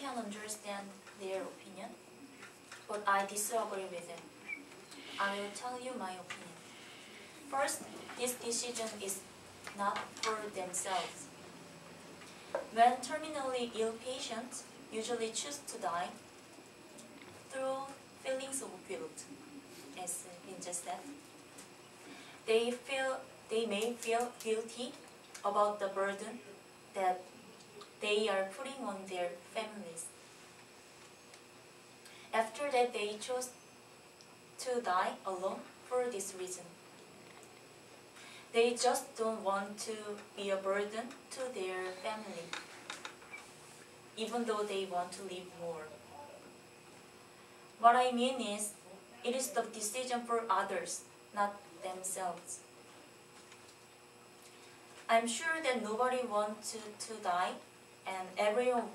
can understand their opinion, but I disagree with it. I will tell you my opinion. First, this decision is not for themselves. When terminally ill patients usually choose to die through feelings of guilt, as just said, they feel they may feel guilty about the burden that they are putting on their families. After that, they chose to die alone for this reason. They just don't want to be a burden to their family, even though they want to live more. What I mean is, it is the decision for others, not themselves. I'm sure that nobody wants to, to die and everyone,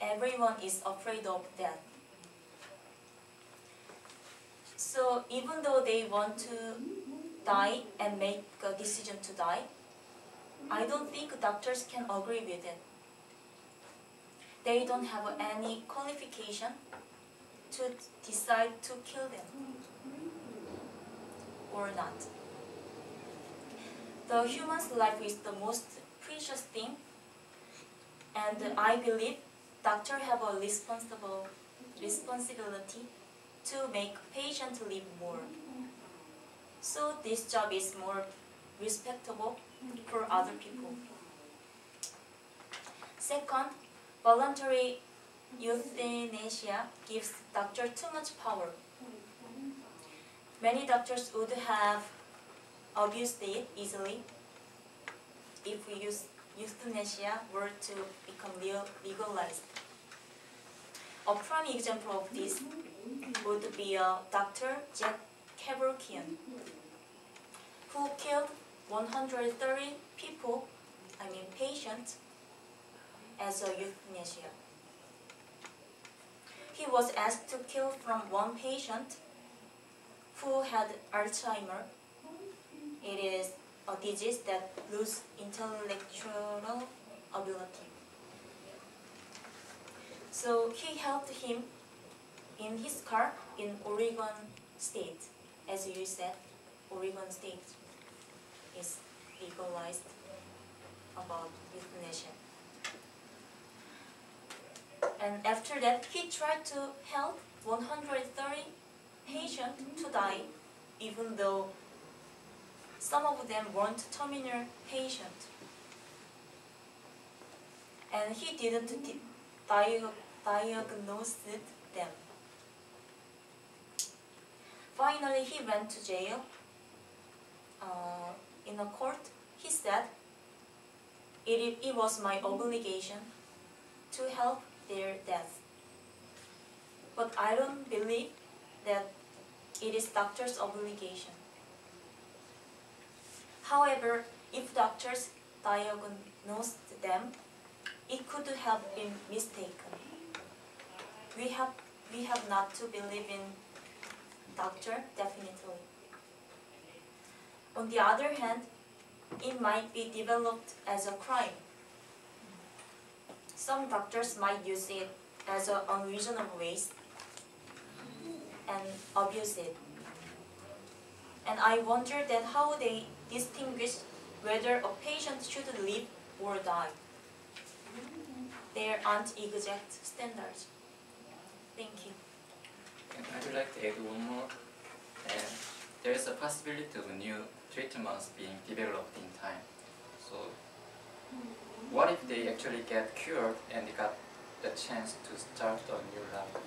everyone is afraid of death. So even though they want to die and make a decision to die, I don't think doctors can agree with it. They don't have any qualification to decide to kill them or not. The human's life is the most precious thing and I believe doctors have a responsible responsibility to make patients live more. So this job is more respectable for other people. Second, voluntary euthanasia gives doctor too much power. Many doctors would have abused it easily if we use euthanasia were to become legalized. A prime example of this would be a Dr. Jack Kevorkian, who killed 130 people, I mean patients, as a euthanasia. He was asked to kill from one patient who had Alzheimer. It is a disease that lose intellectual ability. So he helped him in his car in Oregon State. As you said, Oregon State is legalized about euthanasia. And after that, he tried to help 130 patients to die, even though some of them weren't terminal patients. And he didn't di diagnose them. Finally, he went to jail. Uh, in a court, he said, it, it was my obligation to help their death. But I don't believe that it is doctor's obligation. However, if doctors diagnosed them, it could have been mistaken. We have, we have not to believe in doctor, definitely. On the other hand, it might be developed as a crime. Some doctors might use it as an unreasonable waste and abuse it. And I wonder that how they distinguish whether a patient should live or die. There aren't exact standards. Thank you. And I'd like to add one more. And there is a possibility of new treatments being developed in time. So what if they actually get cured and they got the chance to start a new life?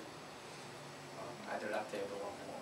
Um, I'd like to add one more.